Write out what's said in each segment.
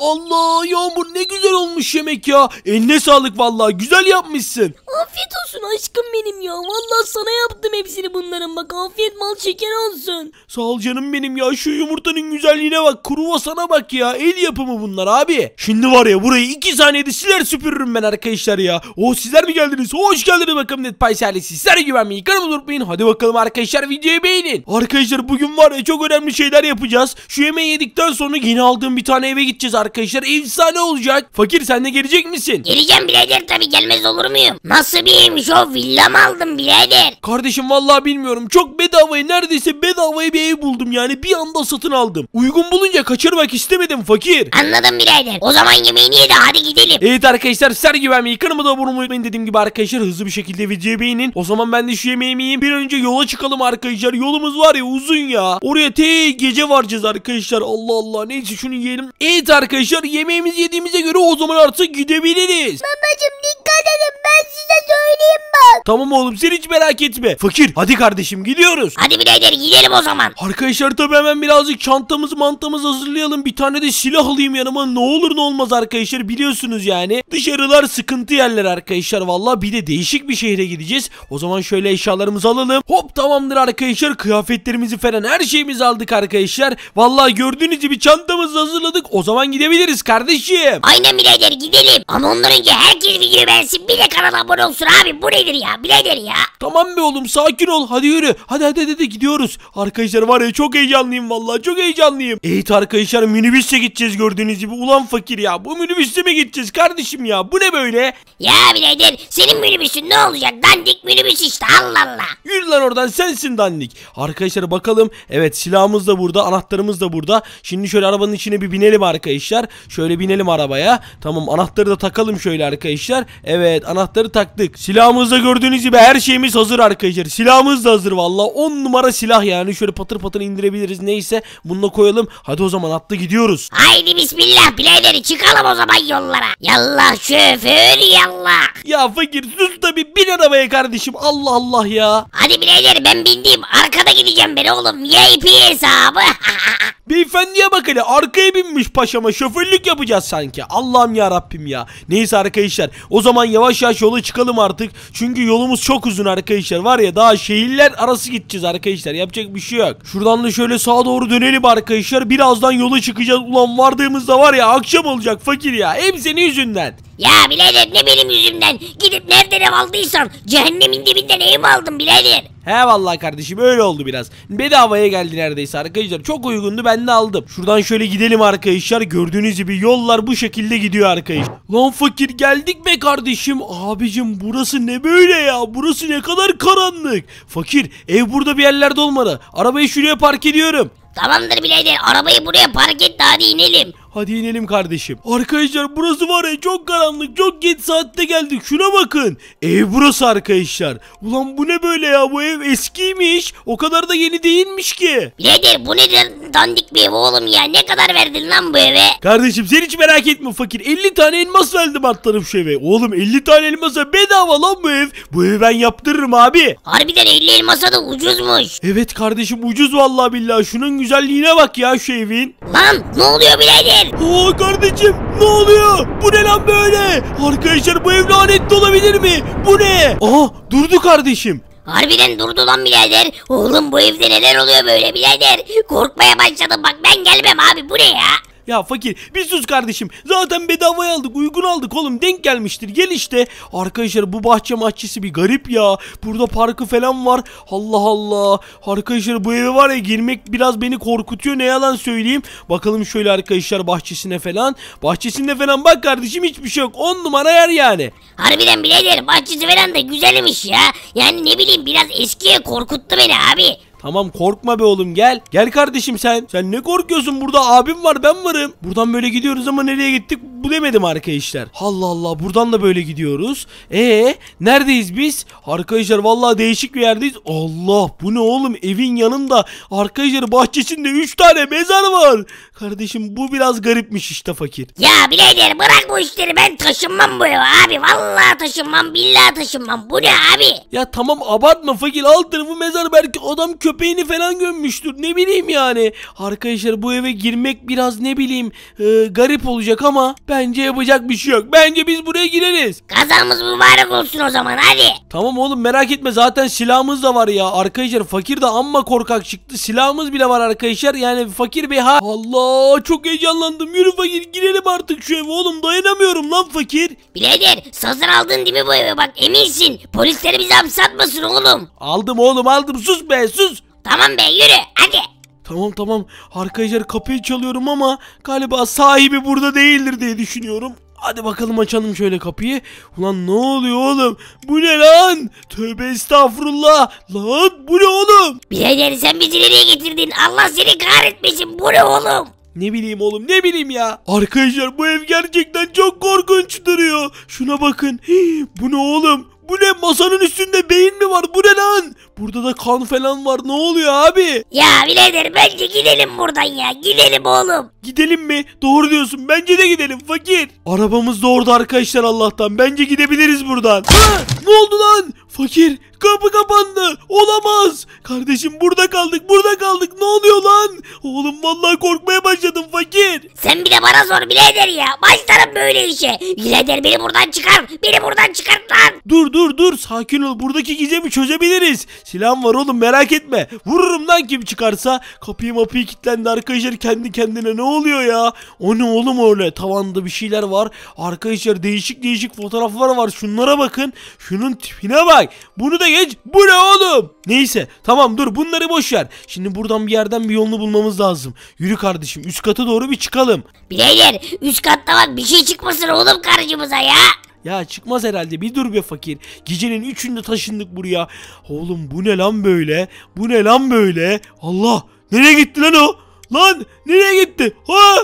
Allah Yağmur ne güzel olmuş yemek ya. Eline sağlık vallahi güzel yapmışsın. Afiyet olsun aşkım benim ya. Vallahi sana yaptım hepsini bunların bak. Afiyet mal şeker olsun. Sağ ol canım benim ya şu yumurtanın güzelliğine bak kruvasana bak ya el yapımı bunlar abi. Şimdi var ya burayı iki saniyede siler süpürürüm ben arkadaşlar ya. O sizler mi geldiniz? Hoş geldiniz bakalım net pay serisi. Sizlere güvenmeyi kanalıma unutmayın. Hadi bakalım arkadaşlar videoyu beğenin. Arkadaşlar bugün var ya çok önemli şeyler yapacağız. Şu yemeği yedikten sonra yeni aldığım bir tane eve gideceğiz arkadaşlar. Efsane olacak. Fakir sen de gelecek misin? Geleceğim birader tabi gelmez olur muyum? Nasıl bir evmiş o villa mı aldım birader? Kardeşim vallahi bilmiyorum. Çok bedavaya neredeyse bedavaya bir ev buldum yani. Bir anda satın aldım. Uygun bulunca kaçırmak istemedim fakir. Anladım birader. O zaman yemeğini ye de hadi gidelim. Evet arkadaşlar ser güvenmeyi kanalıma da abone olmayı unutmayın dediğim gibi arkadaşlar hızlı bir şekilde videoyu beğenin. O zaman ben de şu yemeğimi yiyeyim. Bir an önce yola çıkalım arkadaşlar. Yolumuz var ya uzun ya. Oraya te gece varacağız arkadaşlar. Allah Allah neyse şunu yiyelim. Evet arkadaşlar yemeğimizi yediğimize göre o zaman artık gidebiliriz. Babacım dikkat edin ben size söyleyeyim bak. Tamam oğlum sen hiç merak etme. Fakir hadi kardeşim gidiyoruz. Hadi birader gidelim o zaman. Arkadaşlar tabi hemen birazcık çantamızı mantamızı hazırlayalım. Bir tane de silah alayım yanıma. Ne olur ne olmaz arkadaşlar biliyorsunuz yani. Dışarılar sıkıntı yerler arkadaşlar. Valla bir de değişik bir şehre gideceğiz. O zaman şöyle eşyalarımızı alalım. Hop tamamdır arkadaşlar. Kıyafetlerimizi falan her şeyimizi aldık arkadaşlar. Valla gördüğünüz gibi çantamızı hazırladık. O zaman gidebiliriz kardeşim. Aynen birader gidelim. Ama ondan önce herkes videoyu beğensin bir de kanala abone olsun abi. Bu nedir ya birader ya. Tamam be oğlum sakin ol. Hadi yürü. Hadi hadi hadi, hadi gidiyoruz. Arkadaşlar var ya çok heyecanlıyım vallahi çok heyecanlıyım. Evet arkadaşlar minibüsle gideceğiz gördüğünüz gibi. Ulan fakir ya bu minibüsle mi gideceğiz kardeşim ya? Bu ne böyle? Ya birader senin minibüsün ne olacak? Dandik minibüs işte Allah Allah. Yürü lan oradan sensin dandik. Arkadaşlar bakalım. Evet silahımız da burada. Anahtarımız da burada. Şimdi şöyle arabanın içine bir binelim arkadaşlar. Şöyle binelim arabaya. Tamam anahtarı da takalım şöyle arkadaşlar. Evet anahtarı taktık. Silahımızda gördüğünüz gibi her şeyimiz hazır arkadaşlar. Silahımız da hazır valla. 10 numara silah yani. Şöyle patır patır indirebiliriz. Neyse bunu da koyalım. Hadi o zaman atla gidiyoruz. Haydi bismillah birader çıkalım o zaman yollara. Yallah şoför yallah. Ya fakir sus tabi bin arabaya kardeşim. Allah Allah ya. Hadi birader ben bindim. Arkada gideceğim ben oğlum. VIP hesabı. Beyefendiye bak hele arkaya binmiş paşama şoförlük yapacağız sanki. Allah'ım ya Rabbim ya. Neyse arkadaşlar o zaman yavaş yavaş yola çıkalım artık. Çünkü yolumuz çok uzun arkadaşlar. Var ya daha şehirler arası gideceğiz arkadaşlar. Yapacak bir şey yok. Şuradan da şöyle sağa doğru dönelim arkadaşlar. Birazdan yola çıkacağız. Ulan vardığımızda var ya akşam olacak fakir ya. Hep senin yüzünden. ya birader ne benim yüzümden. Gidip nereden ev aldıysan cehennemin dibinden ev mi aldın birader? He vallahi kardeşim öyle oldu biraz. Bedavaya geldi neredeyse arkadaşlar. Çok uygundu ben de aldım. Şuradan şöyle gidelim arkadaşlar. Gördüğünüz gibi yollar bu şekilde gidiyor arkadaşlar. Lan fakir geldik be kardeşim. Abicim burası ne böyle ya? Burası ne kadar karanlık. Fakir ev burada bir yerlerde olmalı. Arabayı şuraya park ediyorum. Tamamdır birader arabayı buraya park et de hadi inelim. Hadi inelim kardeşim. Arkadaşlar burası var ya çok karanlık. Çok geç saatte geldik. Şuna bakın. Ev burası arkadaşlar. Ulan bu ne böyle ya? Bu ev eskiymiş. O kadar da yeni değilmiş ki. Birader bu nedir dandik bir ev oğlum ya ne kadar verdin lan bu eve? Kardeşim sen hiç merak etme fakir. 50 tane elmas verdim atlarım şu eve. Oğlum 50 tane elmasa bedava lan bu ev. Bu evi ben yaptırırım abi. Harbiden 50 elmasa da ucuzmuş. Evet kardeşim ucuz vallahi billahi. Şunun güzelliğine bak ya şu evin. Lan ne oluyor birader? Oo kardeşim ne oluyor? Bu ne lan böyle? Arkadaşlar bu ev lanetli olabilir mi? Bu ne? Aha durdu kardeşim. Harbiden durdu lan birader. Oğlum bu evde neler oluyor böyle birader? Korkmaya başladım bak ben gelmem abi bu ne ya? Ya fakir bir sus kardeşim. Zaten bedavaya aldık uygun aldık oğlum denk gelmiştir. Gel işte. Arkadaşlar bu bahçe mahçesi bir garip ya. Burada parkı falan var. Allah Allah. Arkadaşlar bu eve var ya girmek biraz beni korkutuyor ne yalan söyleyeyim. Bakalım şöyle arkadaşlar bahçesine falan. Bahçesinde falan bak kardeşim hiçbir şey yok. 10 numara yer yani. Harbiden birader bahçesi falan da güzelmiş ya. Yani ne bileyim biraz eskiye korkuttu beni abi. Tamam korkma be oğlum gel. Gel kardeşim sen. Sen ne korkuyorsun burada abim var ben varım. Buradan böyle gidiyoruz ama nereye gittik bilemedim arkadaşlar. Allah Allah buradan da böyle gidiyoruz. E neredeyiz biz? Arkadaşlar vallahi değişik bir yerdeyiz. Allah bu ne oğlum evin yanında arkadaşlar bahçesinde 3 tane mezar var. Kardeşim bu biraz garipmiş işte fakir. Ya birader bırak bu işleri ben taşınmam bu eve abi. Vallahi taşınmam billahi taşınmam. Bu ne abi? Ya tamam abartma fakir alt tarafı mezar belki adam köpeğini falan gömmüştür ne bileyim yani. Arkadaşlar bu eve girmek biraz ne bileyim e, garip olacak ama bence yapacak bir şey yok. Bence biz buraya gireriz. Kazamız mübarek olsun o zaman hadi. Tamam oğlum merak etme zaten silahımız da var ya arkadaşlar fakir de amma korkak çıktı silahımız bile var arkadaşlar yani fakir bey ha Allah çok heyecanlandım yürü fakir girelim artık şu eve oğlum dayanamıyorum lan fakir Birader satın aldın değil mi bu eve bak eminsin. Polisleri bizi hapse atmasın oğlum. aldım oğlum aldım sus be sus Tamam be yürü hadi. Tamam tamam arkadaşlar kapıyı çalıyorum ama galiba sahibi burada değildir diye düşünüyorum. Hadi bakalım açalım şöyle kapıyı. Ulan ne oluyor oğlum? Bu ne lan? Tövbe estağfurullah. Lan bu ne oğlum? Birader sen bizi nereye getirdin? Allah seni kahretmesin. Bu ne oğlum? Ne bileyim oğlum ne bileyim ya. Arkadaşlar bu ev gerçekten çok korkunç duruyor. Şuna bakın. Hii, bu ne oğlum? Bu ne masanın üstünde beyin mi var? Bu ne lan? Burada da kan falan var. Ne oluyor abi? Ya birader bence gidelim buradan ya. Gidelim oğlum. Gidelim mi? Doğru diyorsun. Bence de gidelim fakir. Arabamız da orada arkadaşlar Allah'tan. Bence gidebiliriz buradan. Ha, ne oldu lan? Fakir kapı kapandı. Olamaz. Kardeşim burada kaldık. Burada kaldık. Ne oluyor lan? Oğlum vallahi korkmaya başladım fakir. Sen bir de bana sor birader ya. Başlarım böyle işe. Birader beni buradan çıkar. Beni buradan çıkart lan. Dur dur dur sakin ol buradaki gizemi çözebiliriz. Silahım var oğlum merak etme. Vururum lan kim çıkarsa. Kapıyı mapıyı kilitlendi arkadaşlar kendi kendine ne oluyor ya? O ne oğlum öyle tavanda bir şeyler var. Arkadaşlar değişik değişik fotoğraflar var şunlara bakın. Şunun tipine bak. Bunu da geç bu ne oğlum? Neyse tamam dur bunları boş ver. Şimdi buradan bir yerden bir yolunu bulmamız lazım. Yürü kardeşim üst kata doğru bir çıkalım. Birader üst katta bak bir şey çıkmasın oğlum karşımıza ya. Ya çıkmaz herhalde bir dur be fakir. Gecenin üçünde taşındık buraya. Oğlum bu ne lan böyle? Bu ne lan böyle? Allah nereye gitti lan o? Lan nereye gitti? Ha!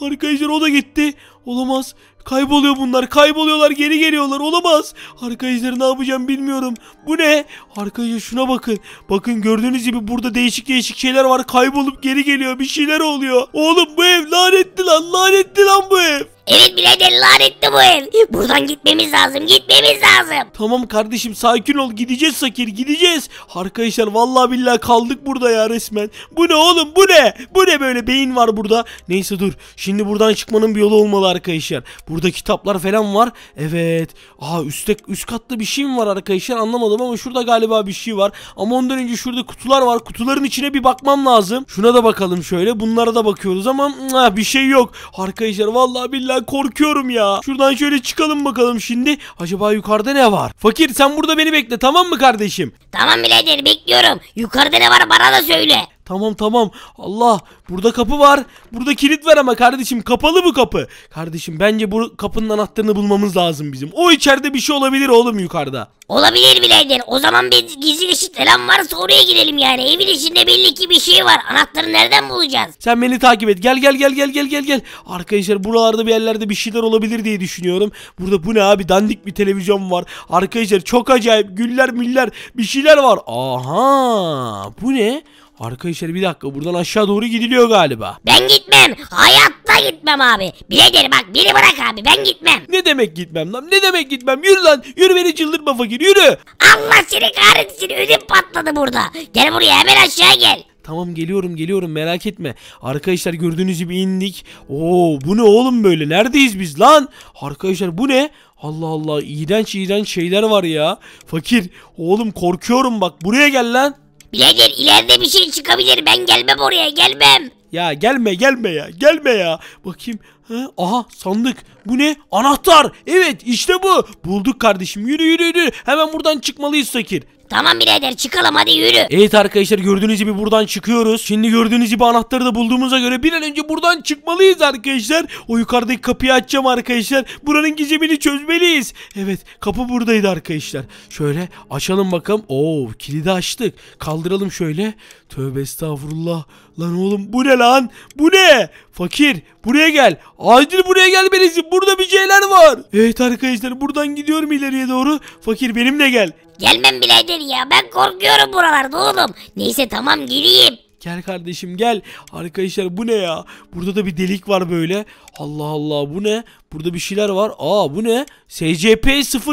Arkadaşlar o da gitti. Olamaz. Kayboluyor bunlar. Kayboluyorlar geri geliyorlar. Olamaz. Arkadaşlar ne yapacağım bilmiyorum. Bu ne? Arkadaşlar şuna bakın. Bakın gördüğünüz gibi burada değişik değişik şeyler var. Kaybolup geri geliyor. Bir şeyler oluyor. Oğlum bu ev lanetli lan. Lanetli lan bu ev. Evet birader lanetli bu ev. Buradan gitmemiz lazım gitmemiz lazım. Tamam kardeşim sakin ol gideceğiz Sakir gideceğiz. Arkadaşlar vallahi billahi kaldık burada ya resmen. Bu ne oğlum bu ne? Bu ne böyle beyin var burada. Neyse dur şimdi buradan çıkmanın bir yolu olmalı arkadaşlar. Burada kitaplar falan var. Evet. Aa üstte üst katta bir şey mi var arkadaşlar anlamadım ama şurada galiba bir şey var. Ama ondan önce şurada kutular var. Kutuların içine bir bakmam lazım. Şuna da bakalım şöyle. Bunlara da bakıyoruz ama mwah, bir şey yok. Arkadaşlar vallahi billahi korkuyorum ya. Şuradan şöyle çıkalım bakalım şimdi. Acaba yukarıda ne var? Fakir sen burada beni bekle tamam mı kardeşim? Tamam birader bekliyorum. Yukarıda ne var bana da söyle. Tamam tamam. Allah burada kapı var. Burada kilit var ama kardeşim kapalı bu kapı. Kardeşim bence bu kapının anahtarını bulmamız lazım bizim. O içeride bir şey olabilir oğlum yukarıda. Olabilir birader. O zaman bir gizli geçit falan varsa oraya gidelim yani. Evin içinde belli ki bir şey var. Anahtarı nereden bulacağız? Sen beni takip et. Gel gel gel gel gel gel gel. Arkadaşlar buralarda bir yerlerde bir şeyler olabilir diye düşünüyorum. Burada bu ne abi? Dandik bir televizyon var. Arkadaşlar çok acayip güller müller bir şeyler var. Aha! Bu ne? Arkadaşlar bir dakika buradan aşağı doğru gidiliyor galiba. Ben gitmem. Hayatta gitmem abi. Birader bak beni bırak abi ben gitmem. Ne demek gitmem lan? Ne demek gitmem? Yürü lan. Yürü beni çıldırtma fakir. Yürü. Allah seni kahretsin ödüm patladı burada. Gel buraya hemen aşağı gel. Tamam geliyorum geliyorum merak etme. Arkadaşlar gördüğünüz gibi indik. Oo bu ne oğlum böyle? Neredeyiz biz lan? Arkadaşlar bu ne? Allah Allah iğrenç iğrenç şeyler var ya. Fakir oğlum korkuyorum bak buraya gel lan. Birader ileride bir şey çıkabilir ben gelmem oraya gelmem. Ya gelme gelme ya gelme ya. Bakayım. Ha? Aha sandık. Bu ne? Anahtar. Evet işte bu. Bulduk kardeşim. Yürü yürü yürü. Hemen buradan çıkmalıyız Fakir. Tamam birader çıkalım hadi yürü. Evet arkadaşlar gördüğünüz gibi buradan çıkıyoruz. Şimdi gördüğünüz gibi anahtarı da bulduğumuza göre bir an önce buradan çıkmalıyız arkadaşlar. O yukarıdaki kapıyı açacağım arkadaşlar. Buranın gizemini çözmeliyiz. Evet kapı buradaydı arkadaşlar. Şöyle açalım bakalım. Oo kilidi açtık. Kaldıralım şöyle. Tövbe estağfurullah. Lan oğlum bu ne lan? Bu ne? Fakir buraya gel. Acil buraya gelmelisin. Burada bir şeyler var. Evet arkadaşlar buradan gidiyorum ileriye doğru. Fakir benimle gel. Gelmem birader ya ben korkuyorum buralarda oğlum. Neyse tamam gireyim. Gel kardeşim gel. Arkadaşlar bu ne ya? Burada da bir delik var böyle. Allah Allah bu ne? Burada bir şeyler var. Aa bu ne? SCP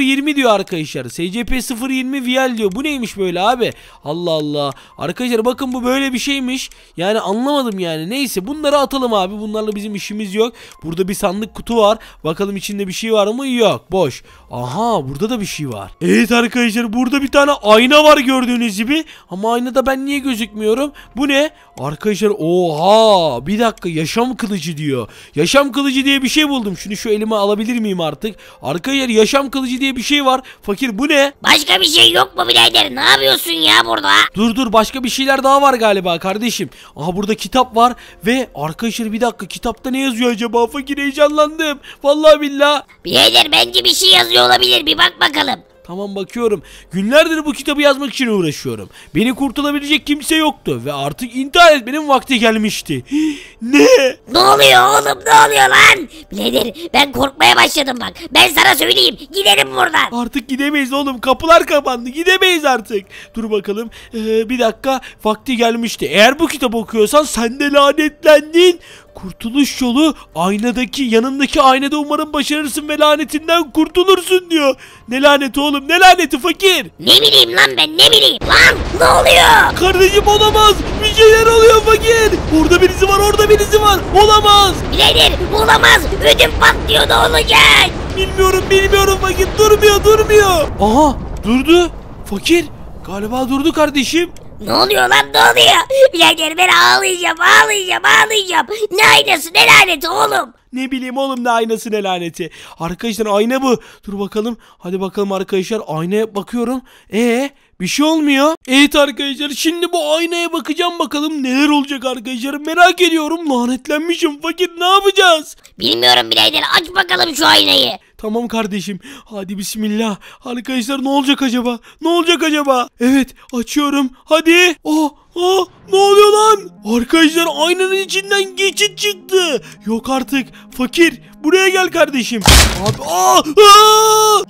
020 diyor arkadaşlar. SCP 020 VL diyor. Bu neymiş böyle abi? Allah Allah. Arkadaşlar bakın bu böyle bir şeymiş. Yani anlamadım yani. Neyse bunları atalım abi. Bunlarla bizim işimiz yok. Burada bir sandık kutu var. Bakalım içinde bir şey var mı? Yok. Boş. Aha burada da bir şey var. Evet arkadaşlar burada bir tane ayna var gördüğünüz gibi. Ama aynada ben niye gözükmüyorum? Bu ne? Arkadaşlar oha bir dakika yaşam kılıcı diyor. Yaşam kılıcı diye bir şey buldum. Şunu şu elime alabilir miyim artık? Arkadaşlar yaşam kılıcı diye bir şey var. Fakir bu ne? Başka bir şey yok mu birader ne yapıyorsun ya burada? Dur dur başka bir şeyler daha var galiba kardeşim. Aha burada kitap var ve arkadaşlar bir dakika kitapta ne yazıyor acaba? Fakir heyecanlandım. Vallahi billah. Birader bence bir şey yazıyor olabilir bir bak bakalım. Tamam bakıyorum. Günlerdir bu kitabı yazmak için uğraşıyorum. Beni kurtulabilecek kimse yoktu ve artık intihar etmenin vakti gelmişti. ne? Ne oluyor oğlum ne oluyor lan? Birader ben korkmaya başladım bak. Ben sana söyleyeyim gidelim buradan. Artık gidemeyiz oğlum. Kapılar kapandı. Gidemeyiz artık. Dur bakalım. Ee, bir dakika. Vakti gelmişti. Eğer bu kitabı okuyorsan sen de lanetlendin. Kurtuluş yolu aynadaki yanındaki aynada umarım başarırsın ve lanetinden kurtulursun diyor. Ne laneti oğlum ne laneti fakir. Ne bileyim lan ben ne bileyim. Lan ne oluyor? Kardeşim olamaz. Bir şeyler oluyor fakir. Orada birisi var orada birisi var. Olamaz. Birader olamaz ödüm patlıyor ne olacak? Bilmiyorum bilmiyorum fakir durmuyor durmuyor. Aha durdu. Fakir galiba durdu kardeşim. Ne oluyor lan ne oluyor? Birader ben ağlayacağım ağlayacağım ağlayacağım. Ne aynası ne laneti oğlum. Ne bileyim oğlum ne aynası ne laneti. Arkadaşlar ayna bu. Dur bakalım. Hadi bakalım arkadaşlar aynaya bakıyorum. E bir şey olmuyor. Evet arkadaşlar şimdi bu aynaya bakacağım bakalım neler olacak arkadaşlar. Merak ediyorum. Lanetlenmişim fakir ne yapacağız? Bilmiyorum birader aç bakalım şu aynayı. Tamam kardeşim. Hadi bismillah. Arkadaşlar ne olacak acaba? Ne olacak acaba? Evet açıyorum. Hadi. Oh Oh ne oluyor lan? Arkadaşlar aynanın içinden geçit çıktı. Yok artık. Fakir buraya gel kardeşim. Abi aa, aa!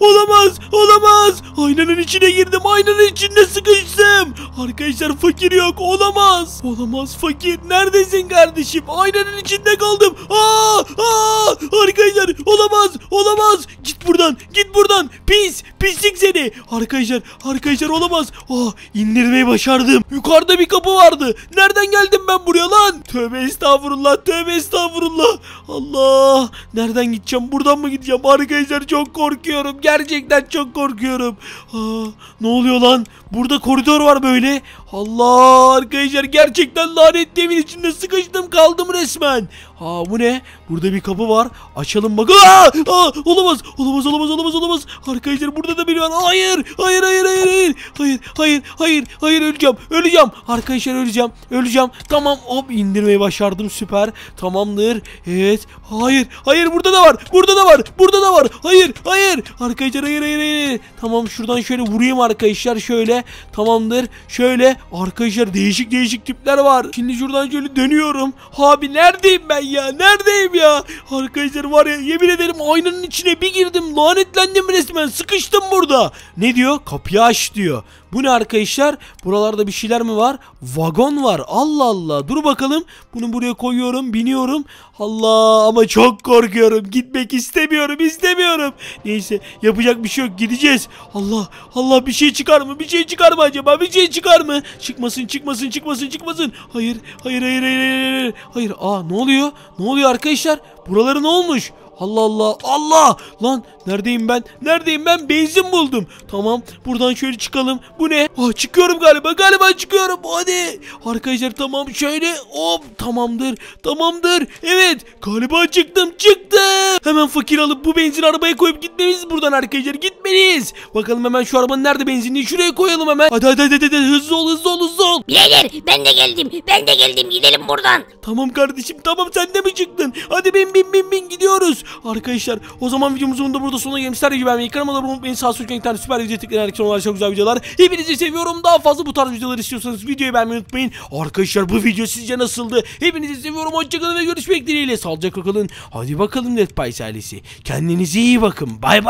Olamaz olamaz. Aynanın içine girdim aynanın içinde sıkıştım. Arkadaşlar fakir yok olamaz. Olamaz fakir neredesin kardeşim? Aynanın içinde kaldım. Aa, aa, arkadaşlar olamaz olamaz. Git buradan git buradan. Pis pislik seni. Arkadaşlar arkadaşlar olamaz. Oh, indirmeyi başardım. Yukarıda bir kapı vardı. Nereden geldim ben buraya lan? Tövbe estağfurullah tövbe estağfurullah. Allah nereden gideceğim? Buradan mı gideceğim? Arkadaşlar çok korkuyorum. Gerçekten çok korkuyorum. Aa, ne oluyor lan? Burada koridor var böyle Allah arkadaşlar gerçekten lanetli evin içinde sıkıştım kaldım resmen Aa bu ne? Burada bir kapı var. Açalım bak. Aa, aa, olamaz. Olamaz olamaz olamaz olamaz. Arkadaşlar burada da biri var. Hayır. Hayır hayır hayır hayır. Hayır hayır hayır hayır öleceğim. Öleceğim. Arkadaşlar öleceğim. Öleceğim. Tamam hop indirmeyi başardım süper. Tamamdır. Evet. Hayır. Hayır burada da var. Burada da var. Burada da var. Hayır. Hayır. Arkadaşlar hayır hayır hayır. Tamam şuradan şöyle vurayım arkadaşlar şöyle. Tamamdır. Şöyle arkadaşlar değişik değişik tipler var. Şimdi şuradan şöyle dönüyorum. Abi neredeyim ben ya? Neredeyim ya? Arkadaşlar var ya yemin ederim aynanın içine bir girdim. Lanetlendim resmen. Sıkıştım burada. Ne diyor? Kapıyı aç diyor. Bu ne arkadaşlar? Buralarda bir şeyler mi var? Vagon var. Allah Allah. Dur bakalım. Bunu buraya koyuyorum. Biniyorum. Allah ama çok korkuyorum. Gitmek istemiyorum. istemiyorum. Neyse yapacak bir şey yok. Gideceğiz. Allah Allah bir şey çıkar mı? Bir şey çıkar mı acaba? Bir şey çıkar mı? Çıkmasın çıkmasın çıkmasın çıkmasın. Hayır hayır hayır hayır hayır. Hayır. Aa ne oluyor? Ne oluyor arkadaşlar? Buraları ne olmuş? Allah Allah Allah lan neredeyim ben neredeyim ben benzin buldum tamam buradan şöyle çıkalım bu ne ah çıkıyorum galiba galiba çıkıyorum hadi arkadaşlar tamam şöyle hop tamamdır tamamdır evet galiba çıktım çıktım hemen fakir alıp bu benzin arabaya koyup gitmemiz buradan arkadaşlar gitmeliyiz. Bakalım hemen şu arabanın nerede benzinliği şuraya koyalım hemen. Hadi hadi hadi, hadi. hızlı ol hızlı ol hızlı ol. Birader ben de geldim. Ben de geldim. Gidelim buradan. Tamam kardeşim tamam sen de mi çıktın? Hadi bin bin bin bin gidiyoruz. Arkadaşlar o zaman videomuzun da burada sonuna gelmiş. Sizler de gibi beğenmeyi kanalıma olmayı unutmayın. Sağ sol tane süper video tıklayın. Herkese onlar çok güzel videolar. Hepinizi seviyorum. Daha fazla bu tarz videolar istiyorsanız videoyu beğenmeyi unutmayın. Arkadaşlar bu video sizce nasıldı? Hepinizi seviyorum. Hoşçakalın ve görüşmek dileğiyle. Sağlıcakla kalın. Hadi bakalım Netpice ailesi. Kendinize iyi bakın. Bay bay.